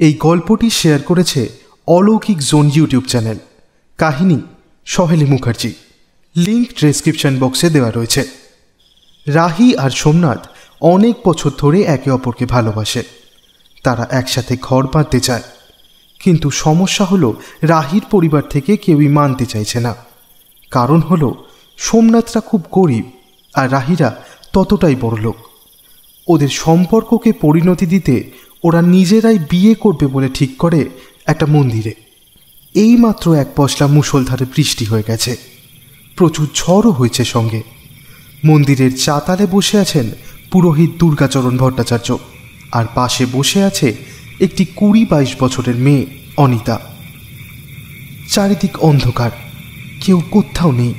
এই গল্পটি শেয়ার করেছে অলৌকিক জোন ইউটিউব চ্যানেল। কাহিনী সহেলি মুখার্জি। লিঙ্ক ডেসক্রিপশন বক্সে দেওয়া রয়েছে। রাহি আর সোমনাথ অনেক বছর ধরে একে অপরকে ভালোবাসে। তারা একসাথে ঘর বাঁধতে চায়। কিন্তু সমস্যা হলো রাহির পরিবার থেকে কেউই মানতে চাইছে না। কারণ হলো সোমনাথরা খুব গরিব আর রাহিরা ততটাই বড়লোক। ওদের সম্পর্ককে পরিণতি দিতে ওরা নিজেরাই বিয়ে করবে বলে ঠিক করে একটা মন্দিরে। এইমাত্র এক পশলা মুষলধারে বৃষ্টি হয়ে গেছে। প্রচুর ঝড়ও হয়েছে সঙ্গে। মন্দিরের চাতালে বসে আছেন পুরোহিত দুর্গাচরণ ভট্টাচার্য। আর পাশে বসে আছে একটি কুড়ি বাইশ বছরের মেয়ে, অনিতা। চারিদিক অন্ধকার, কেউ কোথাও নেই।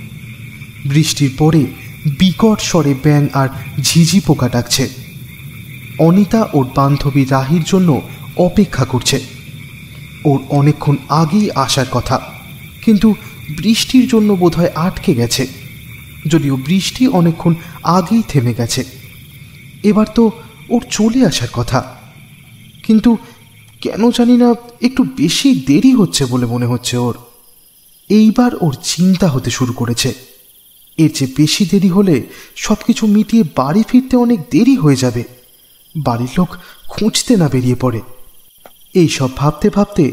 বৃষ্টির পরে বিকট স্বরে ব্যাং আর ঝিঝি পোকা ডাকছে। অনিতা ওর বান্ধবী রাহির জন্য অপেক্ষা করছে। ওর অনেকক্ষণ আগেই আসার কথা, কিন্তু বৃষ্টির জন্য বোধহয় আটকে গেছে। যদিও বৃষ্টি অনেকক্ষণ আগেই থেমে গেছে। এবার তো ওর চলে আসার কথা। কিন্তু কেন জানি না একটু বেশি দেরি হচ্ছে বলে মনে হচ্ছে ওর। এইবার ওর চিন্তা হতে শুরু করেছে। এর চেয়ে বেশি দেরি হলে সব কিছু মিটিয়ে বাড়ি ফিরতে অনেক দেরি হয়ে যাবে। বাড়ির লোক খুঁজতে না বেরিয়ে পড়ে। এই সব ভাবতে ভাবতে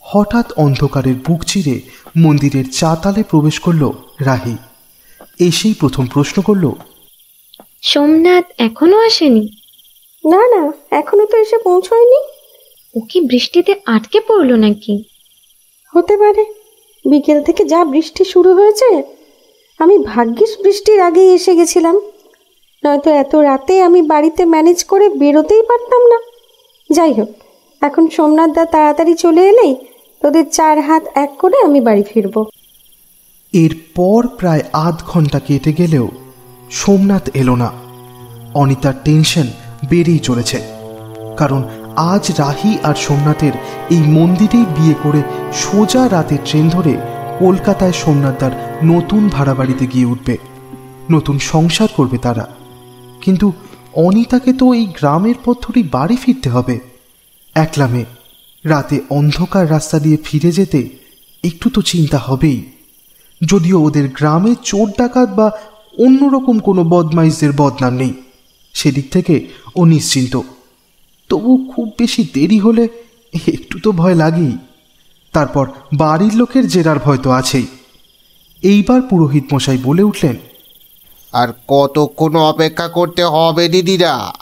হঠাৎ অন্ধকারের বুক চিরে মন্দিরের চাতালে প্রবেশ করল রাহি। এসেই প্রথম প্রশ্ন করল সোমনাথ এখনও আসেনি? না না এখনও তো এসে পৌঁছয়নি। ও কি বৃষ্টিতে আটকে পড়ল নাকি? হতে পারে। বিকেল থেকে যা বৃষ্টি শুরু হয়েছে আমি ভাগ্যিস বৃষ্টির আগেই এসে গেছিলাম। নয়তো এত রাতে আমি বাড়িতে ম্যানেজ করে বেরোতেই পারতাম না। যাই হোক, এখন সোমনাথ দা তাড়াতাড়ি চলে এলেই তোদের চার হাত এক করে আমি বাড়ি ফিরবো। এরপর প্রায় আধ ঘণ্টা কেটে গেলেও সোমনাথ এলো না। অনিতার টেনশন বেড়েই চলেছে, কারণ আজ রাহি আর সোমনাথের এই মন্দিরেই বিয়ে করে সোজা রাতে ট্রেন ধরে কলকাতায় সোমনাথদার নতুন ভাড়া বাড়িতে গিয়ে উঠবে। নতুন সংসার করবে তারা। কিন্তু অনিতাকে তো এই গ্রামের পথ ধরেই বাড়ি ফিরতে হবে। একলা মেয়ে, রাতে অন্ধকার রাস্তা দিয়ে ফিরে যেতে একটু তো চিন্তা হবেই। যদিও ওদের গ্রামে চোর ডাকাত বা অন্যরকম কোনো বদমাইশদের বদনাম নেই, সেদিক থেকে ও নিশ্চিন্ত। তবু খুব বেশি দেরি হলে একটু তো ভয় লাগেই। তারপর বাড়ির লোকের জেরার ভয় তো আছেই। এইবার পুরোহিত মশাই বলে উঠলেন আর কতক্ষণ অপেক্ষা করতে হবে দিদিরা?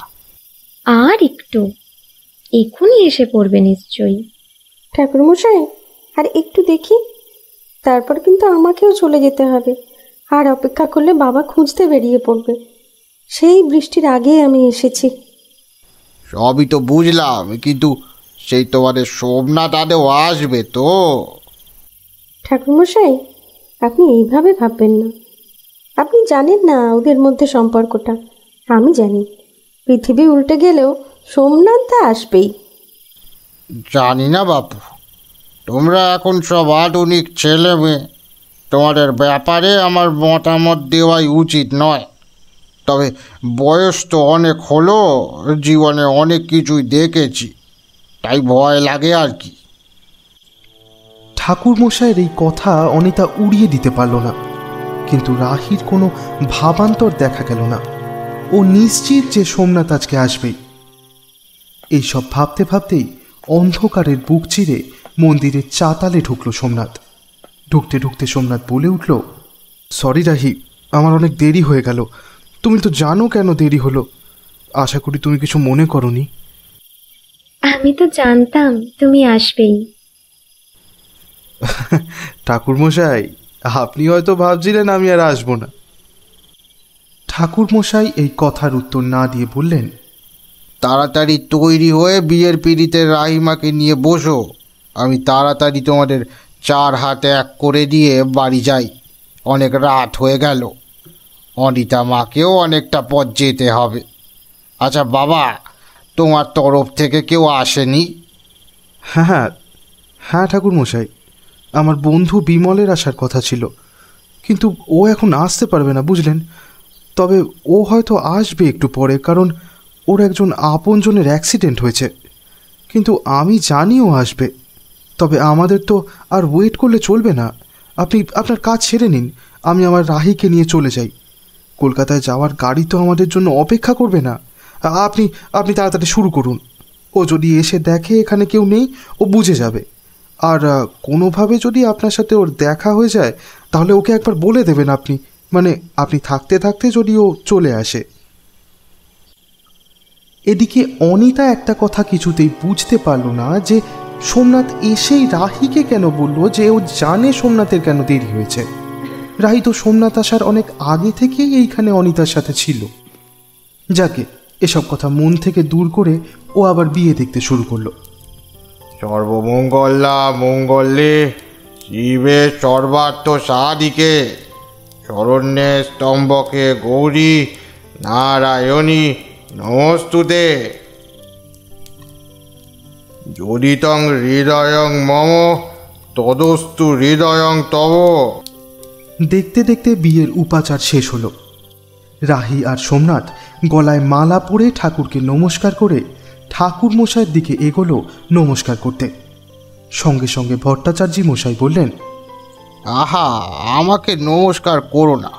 আর একটু। এক্ষুনি এসে পড়বে নিশ্চয়ই। ঠাকুরমশাই আর একটু দেখি। তারপর কিন্তু আমাকেও চলে যেতে হবে। আর অপেক্ষা করলে বাবা খুঁজতে বেরিয়ে পড়বে। সেই বৃষ্টির আগে আমি এসেছি। সবই তো বুঝলাম কিন্তু সেই তোমাদের সোমনাথ আদেও আসবে তো? ঠাকুরমশাই আপনি এইভাবে ভাববেন না। আপনি জানেন না ওদের মধ্যে সম্পর্কটা? আমি জানি। পৃথিবী উল্টে গেলেও সোমনাথ আসবেই। জানি না বাপু। তোমরা এখন সব আধুনিক ছেলে মেয়ে। তোমাদের ব্যাপারে আমার মতামত দেওয়াই উচিত নয়। তবে বয়স তো অনেক হলো জীবনে অনেক কিছুই দেখেছি। তাই ভয় লাগে আর কি। ঠাকুর মশাইয়ের এই কথা অনিতা উড়িয়ে দিতে পারল না। কিন্তু রাহির কোনো ভাবান্তর দেখা গেল না। ও নিশ্চিত যে সোমনাথ আজকে আসবেই এইসব ভাবতে ভাবতেই অন্ধকারের বুক চিরে মন্দিরের চাতালে ঢুকলো সোমনাথ। ঢুকতে ঢুকতে সোমনাথ বলে উঠল সরি রাহি আমার অনেক দেরি হয়ে গেল। তুমি তো জানো কেন দেরি হলো। আশা করি তুমি কিছু মনে করনি। আমি তো জানতাম তুমি আসবেই। ঠাকুরমশাই আপনি হয়তো ভাবছিলেন আমি আর আসব না। ঠাকুরমশাই এই কথার উত্তর না দিয়ে বললেন তাড়াতাড়ি তৈরি হয়ে বিয়ের পিড়িতে রাহিমাকে নিয়ে বসো। আমি তাড়াতাড়ি তোমাদের চার হাতে এক করে দিয়ে বাড়ি যাই। অনেক রাত হয়ে গেল। অনিতা মাকেও অনেকটা পথ যেতে হবে। আচ্ছা বাবা তোমার তরফ থেকে কেউ আসেনি? হ্যাঁ হ্যাঁ। হ্যাঁ ঠাকুরমশাই। আমার বন্ধু বিমলের আসার কথা ছিল। কিন্তু ও এখন আসতে পারবে না, বুঝলেন? তবে ও হয়তো আসবে একটু পরে, কারণ ওর একজন আপনজনের অ্যাক্সিডেন্ট হয়েছে। কিন্তু আমি জানিও আসবে। তবে আমাদের তো আর ওয়েট করলে চলবে না। আপনি, আপনার কাজ ছেড়ে নিন। আমি আমার রাহিকে নিয়ে চলে যাই। কলকাতায় যাওয়ার গাড়ি তো আমাদের জন্য অপেক্ষা করবে না। আপনি আপনি তাড়াতাড়ি শুরু করুন। ও যদি এসে দেখে এখানে কেউ নেই, ও বুঝে যাবে। আর কোনোভাবে যদি আপনার সাথে ওর দেখা হয়ে যায়, তাহলে ওকে একবার বলে দেবেন আপনি। মানে আপনি থাকতে থাকতে যদি ও চলে আসে। এদিকে অনিতা একটা কথা কিছুতেই বুঝতে পারল না যে সোমনাথ এসেই রাহিকে কেন বলল যে ও জানে সোমনাথের কেন দেরি হয়েছে। রাহি তো সোমনাথ আসার অনেক আগে থেকেই এইখানে অনিতার সাথে ছিল। যাকে, এসব কথা মন থেকে দূর করে ও আবার বিয়ে দেখতে শুরু করল। সর্বমঙ্গলা মঙ্গলে শিবে সর্বার্থ সাদিকে শরণ্যে স্তম্ভকে গৌরী, নারায়ণী, নমস্তুতে। যদিতং হৃদয়ং মম, তদস্তু হৃদয়ং তব। দেখতে দেখতে বিয়ের উপাচার শেষ হলো। রাহি আর সোমনাথ গলায় মালা পরে ঠাকুরকে নমস্কার করে ঠাকুর মশাইয়ের দিকে এগোলো নমস্কার করতে। সঙ্গে সঙ্গে ভট্টাচার্যী মশাই বললেন আহা আমাকে নমস্কার করো না।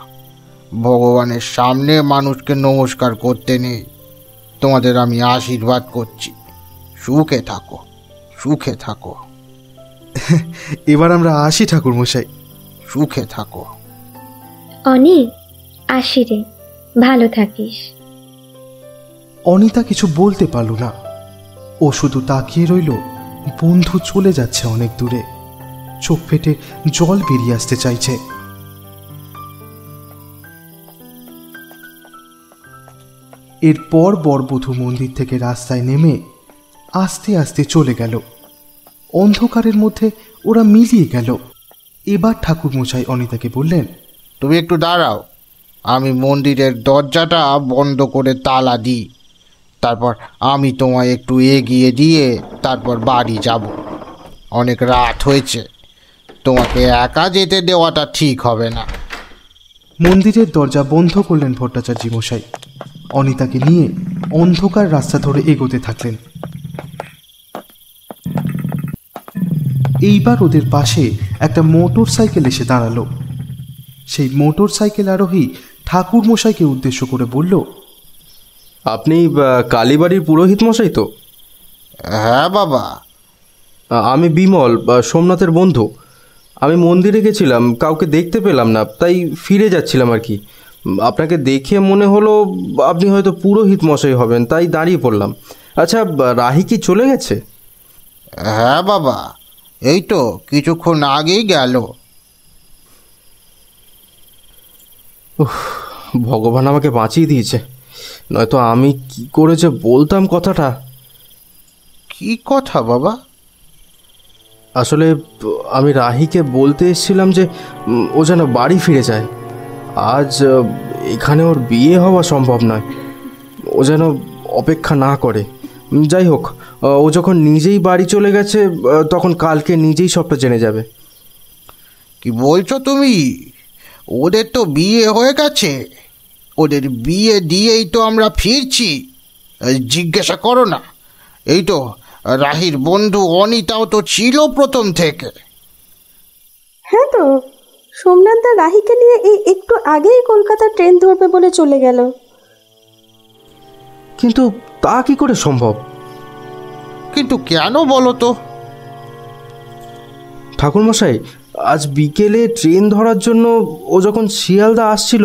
ভগবানের সামনে মানুষকে নমস্কার করতে নেই। তোমাদের আমি আশীর্বাদ করছি। সুখে থাকো সুখে থাকো। এবার আমরা আসি ঠাকুর মশাই সুখে থাকো। অনি আসি রে ভালো থাকিস। অনিতা কিছু বলতে পারল না। ও শুধু তাকিয়ে রইল, বন্ধু চলে যাচ্ছে অনেক দূরে। চোখ ফেটে জল বেরিয়ে আসতে চাইছে। এরপর বরবধূ মন্দির থেকে রাস্তায় নেমে আস্তে আস্তে চলে গেল। অন্ধকারের মধ্যে ওরা মিলিয়ে গেল। এবার ঠাকুর মশাই অনিতাকে বললেন, তুমি একটু দাঁড়াও। আমি মন্দিরের দরজাটা বন্ধ করে তালা দিই। তারপর আমি তোমায় একটু এগিয়ে দিয়ে তারপর বাড়ি যাব। অনেক রাত হয়েছে। তোমাকে একা যেতে দেওয়াটা ঠিক হবে না। মন্দিরের দরজা বন্ধ করলেন ভট্টাচার্য মশাই। অনিতাকে নিয়ে অন্ধকার রাস্তা ধরে এগোতে থাকলেন। এইবার ওদের পাশে একটা মোটর সাইকেল এসে দাঁড়াল। সেই মোটর সাইকেল আরোহী ঠাকুর মশাইকে উদ্দেশ্য করে বলল আপনি কালীবাড়ির পুরোহিত মশাই তো? হ্যাঁ বাবা। আমি বিমল সোমনাথের বন্ধু। আমি মন্দিরে গেছিলাম কাউকে দেখতে পেলাম না তাই ফিরে যাচ্ছিলাম আর কি। আপনাকে দেখে মনে হলো আপনি হয়তো পুরোহিত মশাই হবেন তাই দাঁড়িয়ে পড়লাম। আচ্ছা রাহি কি চলে গেছে? হ্যাঁ বাবা। এই তো কিছুক্ষণ আগেই গেল। ভগবান আমাকে বাঁচিয়ে দিয়েছে। নয়তো আমি কি করে যে বলতাম কথাটা? কি কথা বাবা? আসলে আমি রাহিকে বলতে এসেছিলাম যে ও যেন বাড়ি ফিরে যায়। আজ এখানে ওর বিয়ে হওয়া সম্ভব নয়। ও যেন অপেক্ষা না করে। যাই হোক ও যখন নিজেই বাড়ি চলে গেছে তখন কালকে নিজেই সবটা জেনে যাবে। কি বলছো তুমি? ওদের তো বিয়ে হয়ে গেছে। ওদের বিয়ে দিয়েই তো আমরা ফিরছি। জিজ্ঞাসা করো না। এই তো রাহির বন্ধু অনিতাও তো ছিল প্রথম থেকে। হ্যাঁ তো সোমনাথ দা রাহিকে নিয়ে এই একটু আগেই কলকাতা ট্রেন ধরবে বলে চলে গেল। কিন্তু তা কি করে সম্ভব? কিন্তু কেন বলো তো? ঠাকুরমশাই আজ বিকেলে ট্রেন ধরার জন্য ও যখন শিয়ালদা আসছিল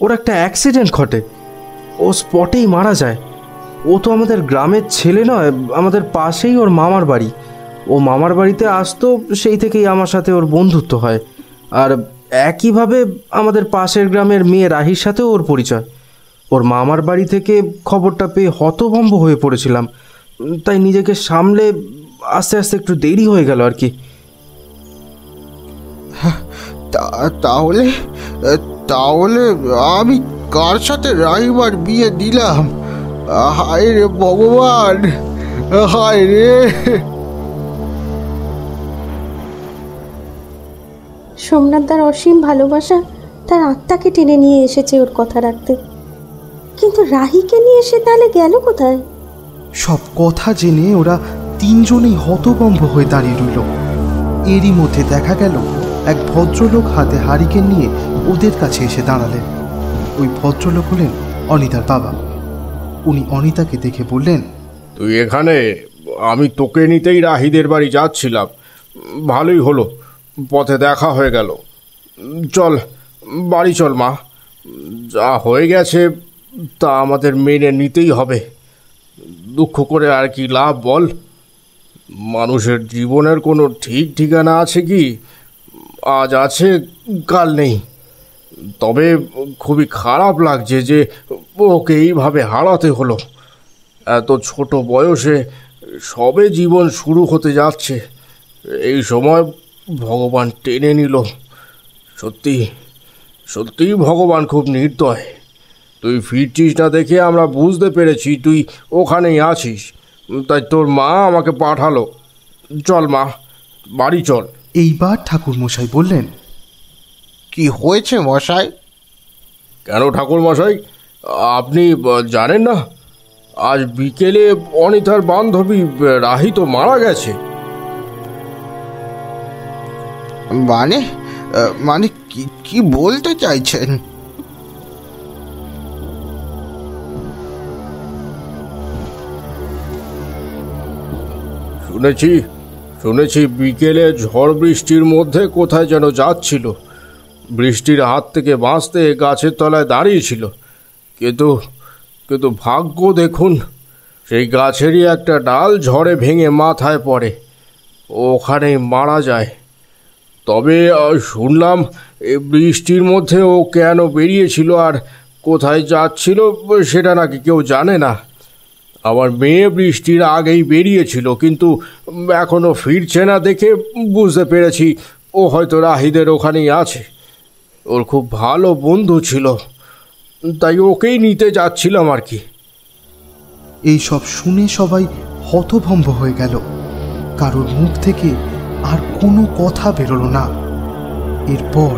ওর একটা অ্যাক্সিডেন্ট ঘটে। ও স্পটেই মারা যায়। ও তো আমাদের গ্রামের ছেলে নয়, আমাদের পাশেই ওর মামার বাড়ি। ও মামার বাড়িতে আসতো, সেই থেকেই আমার সাথে ওর বন্ধুত্ব হয়। আর একইভাবে আমাদের পাশের গ্রামের মেয়ে রাহির সাথেও ওর পরিচয়। ওর মামার বাড়ি থেকে খবরটা পেয়ে হতভম্ব হয়ে পড়েছিলাম। তাই নিজেকে সামলে আস্তে আস্তে একটু দেরি হয়ে গেল আর কি। তাহলে তাহলে আমি কার সাথে রাহিবার বিয়ে দিলাম? হায় রে ভগবান হায় রে। সোমনাথ সোমনাথদার অসীম ভালোবাসা তার আত্মাকে টেনে নিয়ে এসেছে ওর কথা রাখতে। কিন্তু রাহিকে নিয়ে এসে তাহলে গেল কোথায়? সব কথা জেনে ওরা তিনজনেই হতবম্ব হয়ে দাঁড়িয়ে রইল। এরই মধ্যে দেখা গেল এক ভদ্রলোক হাতে হারিকেন নিয়ে ওদের কাছে এসে দাঁড়ালেন। ওই ভদ্রলোক হলেন অনিতার বাবা। উনি অনিতাকে দেখে বললেন, তুই এখানে, আমি তোকে নিতেই রাহিদের বাড়ি যাচ্ছিলাম। ভালোই হলো, পথে দেখা হয়ে গেল। চল, বাড়ি চল মা। যা হয়ে গেছে, তা আমাদের মেনে নিতেই হবে। দুঃখ করে আর কি লাভ বল? মানুষের জীবনের কোনো ঠিক ঠিকানা আছে কি? আজ আছে, কাল নেই। তবে খুবই খারাপ লাগছে যে ওকে এইভাবে হারাতে হলো। এত ছোট বয়সে সবে জীবন শুরু হতে যাচ্ছে। এই সময় ভগবান টেনে নিল। সত্যি সত্যিই ভগবান খুব নির্দয়। তুই ফিরছিস না দেখে আমরা বুঝতে পেরেছি তুই ওখানেই আছিস। তাই তোর মা আমাকে পাঠালো। চল মা, বাড়ি চল। এইবার ঠাকুর মশাই বললেন কি হয়েছে মশাই? কেন ঠাকুর মশাই আপনি জানেন না? আজ বিকেলে অনিতার বান্ধবী রাহি তো মারা গেছে। মানে মানে কি কি বলতে চাইছেন? শুনেছি। শুনেছি বিকেলে ঝড় বৃষ্টির মধ্যে কোথায় যেন যাচ্ছিল। বৃষ্টির হাত থেকে বাঁচতে গাছের তলায় দাঁড়িয়েছিল কিন্তু কিন্তু ভাগ্য দেখুন, সেই গাছেরই একটা ডাল ঝড়ে ভেঙে মাথায় পড়ে। ওখানেই মারা যায়। তবে শুনলাম বৃষ্টির মধ্যে ও কেন বেরিয়েছিল আর কোথায় যাচ্ছিল সেটা নাকি কেউ জানে না। আমার মেয়ে বৃষ্টির আগেই বেরিয়েছিল, কিন্তু এখনও ফিরছে না দেখে বুঝতে পেরেছি ও হয়তো রাহিদের ওখানেই আছে। ওর খুব ভালো বন্ধু ছিল, তাই ওকেই নিতে যাচ্ছিলাম আর কি। এই সব শুনে সবাই হতভম্ব হয়ে গেল। কারোর মুখ থেকে আর কোনো কথা বেরোলো না। এরপর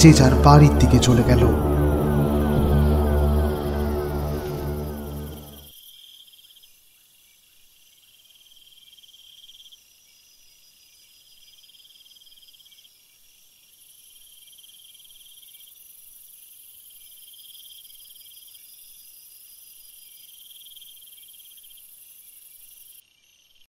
যে যার বাড়ির দিকে চলে গেল।